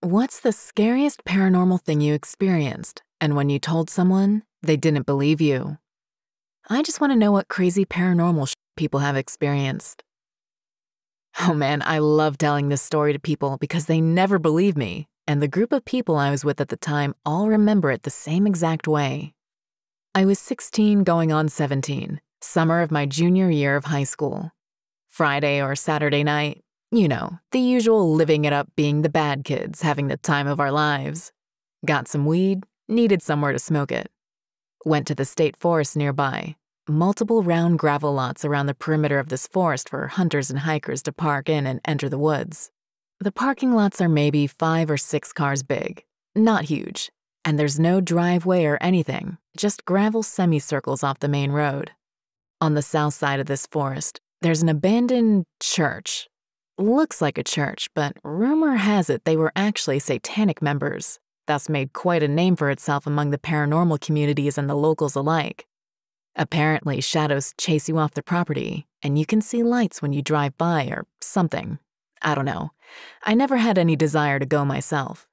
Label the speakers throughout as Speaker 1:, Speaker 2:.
Speaker 1: What's the scariest paranormal thing you experienced, and when you told someone, they didn't believe you? I just want to know what crazy paranormal people have experienced. Oh man, I love telling this story to people because they never believe me, and the group of people I was with at the time all remember it the same exact way. I was 16 going on 17, summer of my junior year of high school. Friday or Saturday night, you know, the usual living it up being the bad kids, having the time of our lives. Got some weed, needed somewhere to smoke it. Went to the state forest nearby, multiple round gravel lots around the perimeter of this forest for hunters and hikers to park in and enter the woods. The parking lots are maybe five or six cars big, not huge, and there's no driveway or anything, just gravel semicircles off the main road. On the south side of this forest, there's an abandoned church looks like a church, but rumor has it they were actually satanic members, thus made quite a name for itself among the paranormal communities and the locals alike. Apparently, shadows chase you off the property, and you can see lights when you drive by or something. I don't know. I never had any desire to go myself.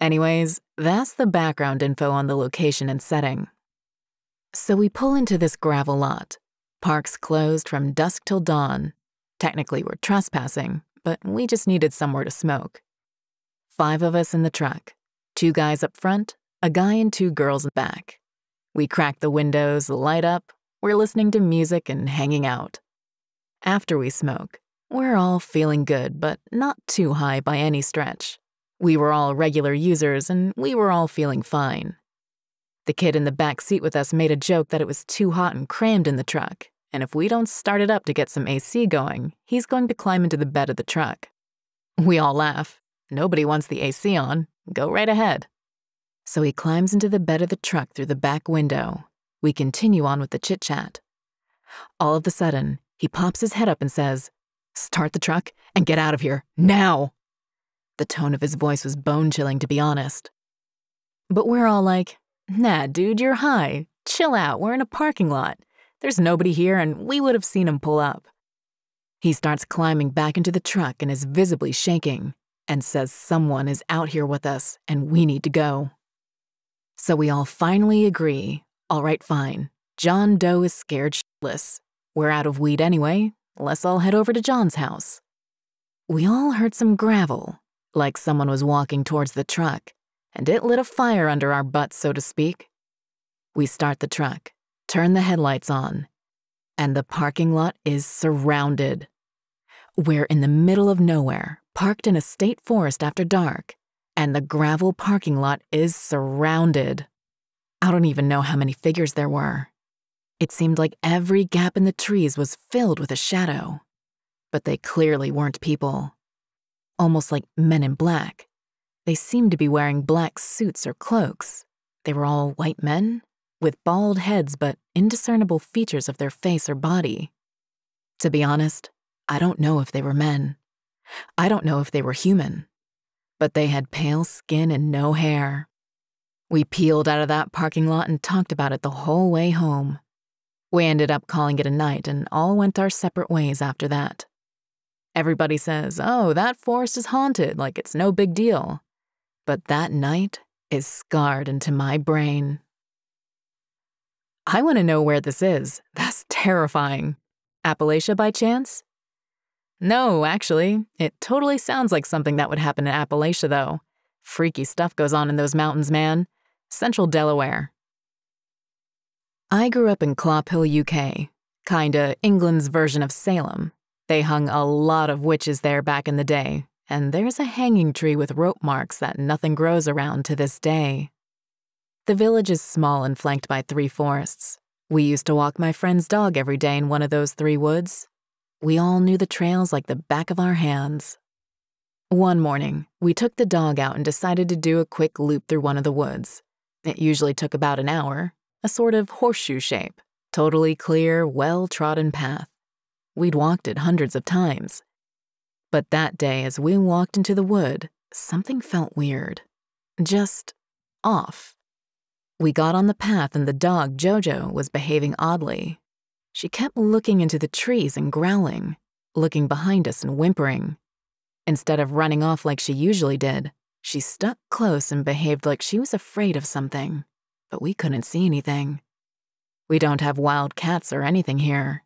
Speaker 1: Anyways, that's the background info on the location and setting. So we pull into this gravel lot. Park's closed from dusk till dawn, Technically, we're trespassing, but we just needed somewhere to smoke. Five of us in the truck two guys up front, a guy and two girls in the back. We crack the windows, light up, we're listening to music and hanging out. After we smoke, we're all feeling good, but not too high by any stretch. We were all regular users and we were all feeling fine. The kid in the back seat with us made a joke that it was too hot and crammed in the truck, and if we don't start it up to get some AC going, he's going to climb into the bed of the truck. We all laugh. Nobody wants the AC on. Go right ahead. So he climbs into the bed of the truck through the back window. We continue on with the chit chat. All of a sudden, he pops his head up and says, Start the truck and get out of here, now! The tone of his voice was bone chilling, to be honest. But we're all like, Nah, dude, you're high. Chill out, we're in a parking lot. There's nobody here, and we would have seen him pull up. He starts climbing back into the truck and is visibly shaking, and says someone is out here with us and we need to go. So we all finally agree all right, fine. John Doe is scared shitless. We're out of weed anyway. Let's all head over to John's house. We all heard some gravel, like someone was walking towards the truck, and it lit a fire under our butts, so to speak. We start the truck, turn the headlights on, and the parking lot is surrounded. We're in the middle of nowhere, parked in a state forest after dark, and the gravel parking lot is surrounded. I don't even know how many figures there were. It seemed like every gap in the trees was filled with a shadow, but they clearly weren't people. Almost like men in black. They seemed to be wearing black suits or cloaks. They were all white men, with bald heads but indiscernible features of their face or body. To be honest, I don't know if they were men. I don't know if they were human. But they had pale skin and no hair. We peeled out of that parking lot and talked about it the whole way home. We ended up calling it a night and all went our separate ways after that. Everybody says, oh, that forest is haunted, like it's no big deal. But that night is scarred into my brain. I want to know where this is. That's terrifying. Appalachia by chance? No, actually. It totally sounds like something that would happen in Appalachia, though. Freaky stuff goes on in those mountains, man. Central Delaware. I grew up in Clophill, UK. Kinda England's version of Salem. They hung a lot of witches there back in the day, and there's a hanging tree with rope marks that nothing grows around to this day. The village is small and flanked by three forests. We used to walk my friend's dog every day in one of those three woods. We all knew the trails like the back of our hands. One morning, we took the dog out and decided to do a quick loop through one of the woods. It usually took about an hour, a sort of horseshoe shape, totally clear, well trodden path. We'd walked it hundreds of times. But that day, as we walked into the wood, something felt weird. Just off. We got on the path and the dog, Jojo, was behaving oddly. She kept looking into the trees and growling, looking behind us and whimpering. Instead of running off like she usually did, She stuck close and behaved like she was afraid of something, but we couldn't see anything. We don't have wild cats or anything here.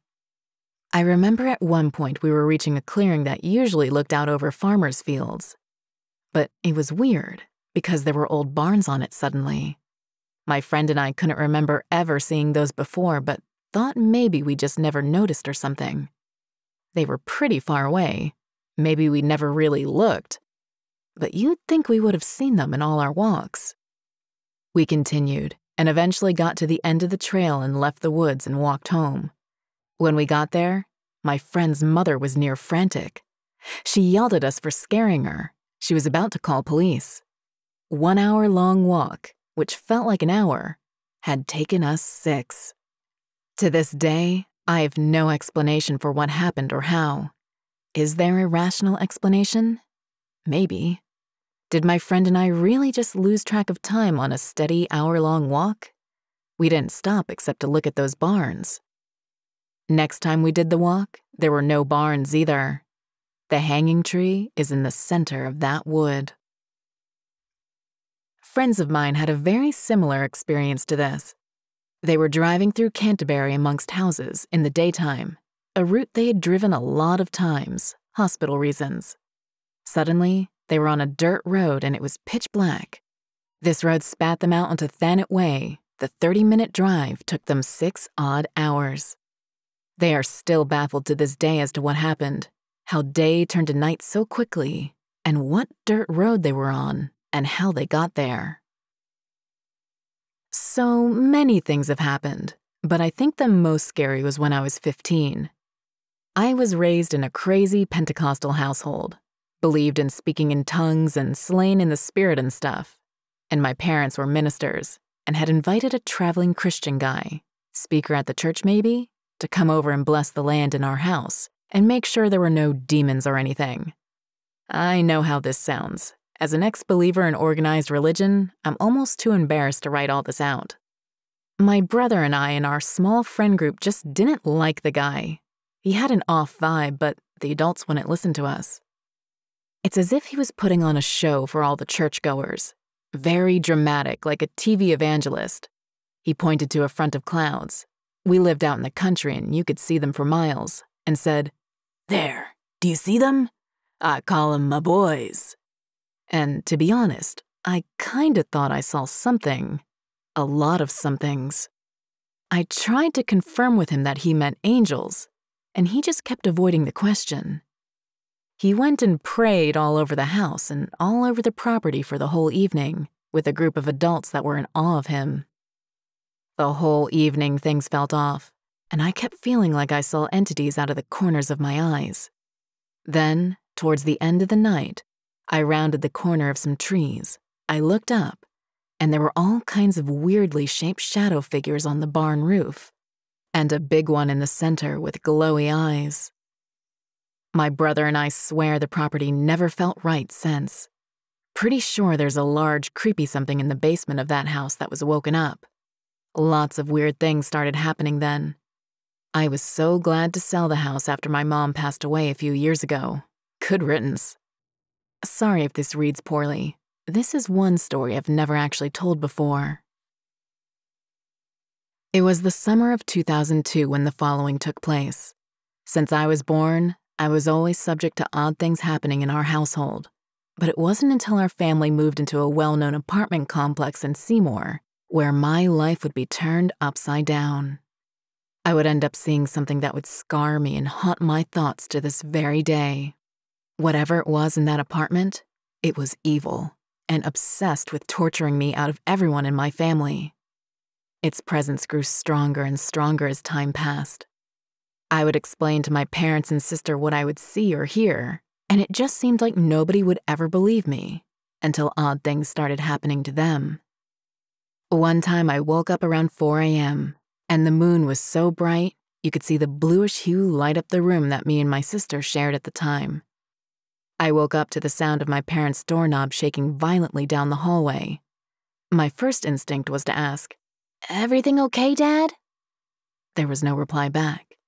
Speaker 1: I remember at one point we were reaching a clearing that usually looked out over farmers' fields. But it was weird because there were old barns on it suddenly. My friend and I couldn't remember ever seeing those before, but thought maybe we just never noticed or something. They were pretty far away. Maybe we never really looked. But you'd think we would have seen them in all our walks. We continued and eventually got to the end of the trail and left the woods and walked home. When we got there, my friend's mother was near frantic. She yelled at us for scaring her. She was about to call police. One hour long walk, which felt like an hour, had taken us six. To this day, I have no explanation for what happened or how. Is there a rational explanation? Maybe. Did my friend and I really just lose track of time on a steady hour long walk? We didn't stop except to look at those barns. Next time we did the walk, there were no barns either. The hanging tree is in the center of that wood. Friends of mine had a very similar experience to this. They were driving through Canterbury amongst houses in the daytime, a route they had driven a lot of times, hospital reasons. Suddenly, they were on a dirt road and it was pitch black. This road spat them out onto Thanet Way. The 30 minute drive took them six odd hours. They are still baffled to this day as to what happened, how day turned to night so quickly, and what dirt road they were on, and how they got there. So many things have happened, but I think the most scary was when I was 15. I was raised in a crazy Pentecostal household, believed in speaking in tongues and slain in the spirit and stuff. And my parents were ministers and had invited a traveling Christian guy, speaker at the church maybe, to come over and bless the land in our house and make sure there were no demons or anything. I know how this sounds, as an ex believer in organized religion, I'm almost too embarrassed to write all this out. My brother and I and our small friend group just didn't like the guy. He had an off vibe, but the adults wouldn't listen to us. It's as if he was putting on a show for all the churchgoers. Very dramatic, like a TV evangelist. He pointed to a front of clouds. We lived out in the country and you could see them for miles, and said, There, do you see them? I call them my boys. And to be honest, I kinda thought I saw something. A lot of somethings. I tried to confirm with him that he meant angels, and he just kept avoiding the question. He went and prayed all over the house and all over the property for the whole evening, with a group of adults that were in awe of him. The whole evening things felt off, and I kept feeling like I saw entities out of the corners of my eyes. Then, towards the end of the night, I rounded the corner of some trees. I looked up, and there were all kinds of weirdly shaped shadow figures on the barn roof, and a big one in the center with glowy eyes. My brother and I swear the property never felt right since. Pretty sure there's a large, creepy something in the basement of that house that was woken up. Lots of weird things started happening then. I was so glad to sell the house after my mom passed away a few years ago. Good riddance. Sorry if this reads poorly. This is one story I've never actually told before. It was the summer of 2002 when the following took place. Since I was born, I was always subject to odd things happening in our household. But it wasn't until our family moved into a well known apartment complex in Seymour where my life would be turned upside down. I would end up seeing something that would scar me and haunt my thoughts to this very day. Whatever it was in that apartment, it was evil and obsessed with torturing me out of everyone in my family. Its presence grew stronger and stronger as time passed. I would explain to my parents and sister what I would see or hear, and it just seemed like nobody would ever believe me until odd things started happening to them. One time I woke up around 4 a.m., and the moon was so bright you could see the bluish hue light up the room that me and my sister shared at the time. I woke up to the sound of my parents' doorknob shaking violently down the hallway. My first instinct was to ask, Everything okay, Dad? There was no reply back,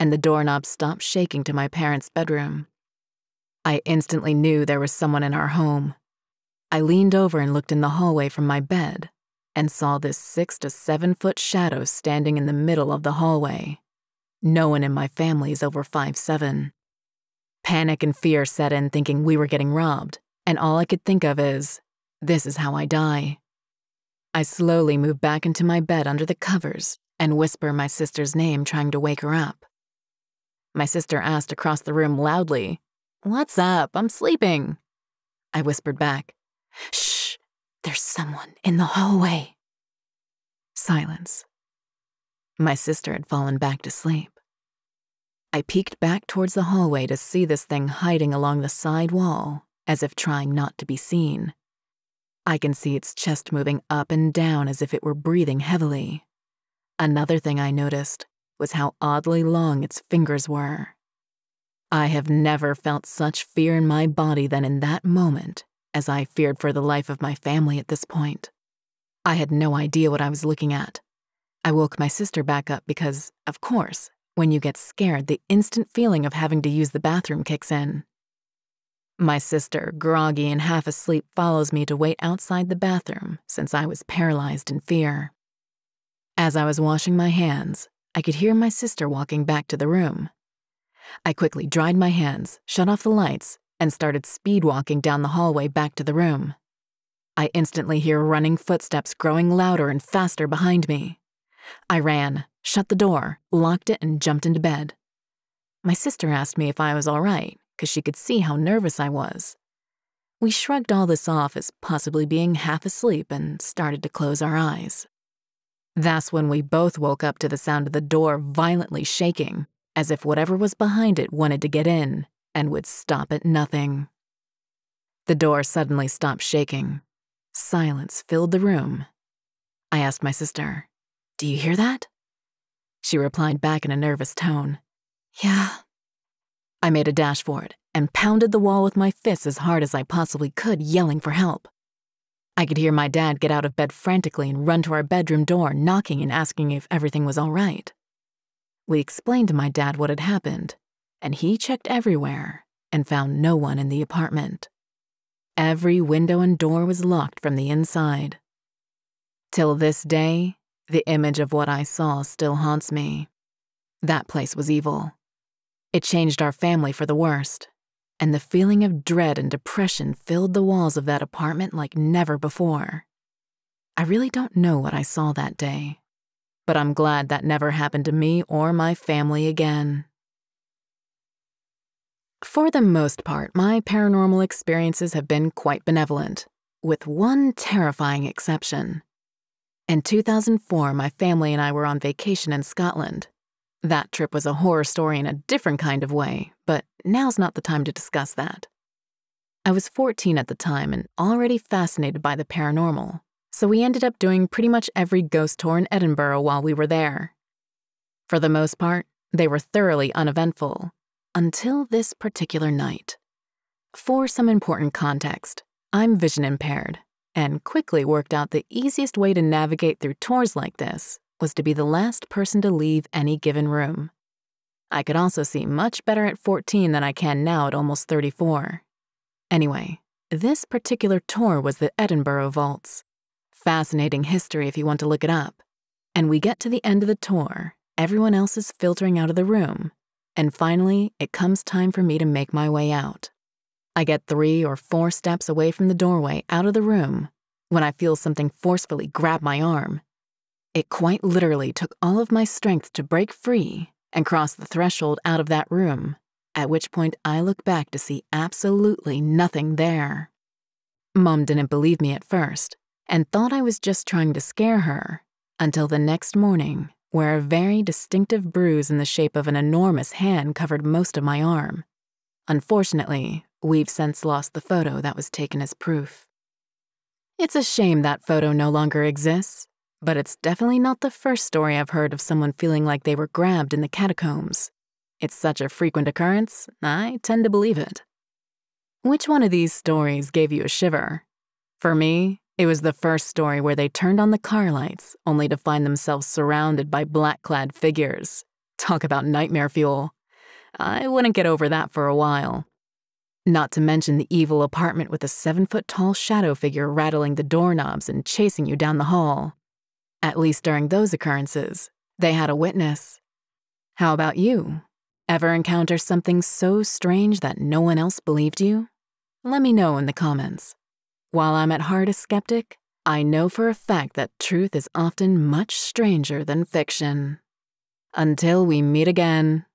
Speaker 1: and the doorknob stopped shaking to my parents' bedroom. I instantly knew there was someone in our home. I leaned over and looked in the hallway from my bed and saw this six to seven foot shadow standing in the middle of the hallway. No one in my family is over five seven. Panic and fear set in, thinking we were getting robbed, and all I could think of is, this is how I die. I slowly move back into my bed under the covers and whisper my sister's name, trying to wake her up. My sister asked across the room loudly, What's up? I'm sleeping. I whispered back, Shh, there's someone in the hallway. Silence. My sister had fallen back to sleep. I peeked back towards the hallway to see this thing hiding along the side wall, as if trying not to be seen. I can see its chest moving up and down as if it were breathing heavily. Another thing I noticed was how oddly long its fingers were. I have never felt such fear in my body than in that moment, as I feared for the life of my family at this point. I had no idea what I was looking at. I woke my sister back up because, of course, when you get scared, the instant feeling of having to use the bathroom kicks in. My sister, groggy and half asleep, follows me to wait outside the bathroom since I was paralyzed in fear. As I was washing my hands, I could hear my sister walking back to the room. I quickly dried my hands, shut off the lights, and started speed walking down the hallway back to the room. I instantly hear running footsteps growing louder and faster behind me. I ran, shut the door, locked it, and jumped into bed. My sister asked me if I was all right, because she could see how nervous I was. We shrugged all this off as possibly being half asleep and started to close our eyes. That's when we both woke up to the sound of the door violently shaking, as if whatever was behind it wanted to get in and would stop at nothing. The door suddenly stopped shaking. Silence filled the room. I asked my sister, Do you hear that? She replied back in a nervous tone, Yeah. I made a dash for it and pounded the wall with my fists as hard as I possibly could, yelling for help. I could hear my dad get out of bed frantically and run to our bedroom door, knocking and asking if everything was all right. We explained to my dad what had happened, and he checked everywhere and found no one in the apartment. Every window and door was locked from the inside. Till this day, the image of what I saw still haunts me. That place was evil. It changed our family for the worst, and the feeling of dread and depression filled the walls of that apartment like never before. I really don't know what I saw that day, but I'm glad that never happened to me or my family again. For the most part, my paranormal experiences have been quite benevolent, with one terrifying exception. In 2004, my family and I were on vacation in Scotland. That trip was a horror story in a different kind of way, but now's not the time to discuss that. I was 14 at the time and already fascinated by the paranormal, so we ended up doing pretty much every ghost tour in Edinburgh while we were there. For the most part, they were thoroughly uneventful, until this particular night. For some important context, I'm vision impaired, and quickly worked out the easiest way to navigate through tours like this was to be the last person to leave any given room. I could also see much better at 14 than I can now at almost 34. Anyway, this particular tour was the Edinburgh Vaults, Fascinating history if you want to look it up. And we get to the end of the tour, everyone else is filtering out of the room, and finally, it comes time for me to make my way out. I get three or four steps away from the doorway out of the room when I feel something forcefully grab my arm. It quite literally took all of my strength to break free and cross the threshold out of that room, at which point I look back to see absolutely nothing there. Mom didn't believe me at first, and thought I was just trying to scare her until the next morning, where a very distinctive bruise in the shape of an enormous hand covered most of my arm. Unfortunately, we've since lost the photo that was taken as proof. It's a shame that photo no longer exists, but it's definitely not the first story I've heard of someone feeling like they were grabbed in the catacombs. It's such a frequent occurrence, I tend to believe it. Which one of these stories gave you a shiver? For me, it was the first story where they turned on the car lights only to find themselves surrounded by black clad figures. Talk about nightmare fuel. I wouldn't get over that for a while. Not to mention the evil apartment with a seven foot tall shadow figure rattling the doorknobs and chasing you down the hall. At least during those occurrences, they had a witness. How about you? Ever encounter something so strange that no one else believed you? Let me know in the comments. While I'm at heart a skeptic, I know for a fact that truth is often much stranger than fiction. Until we meet again.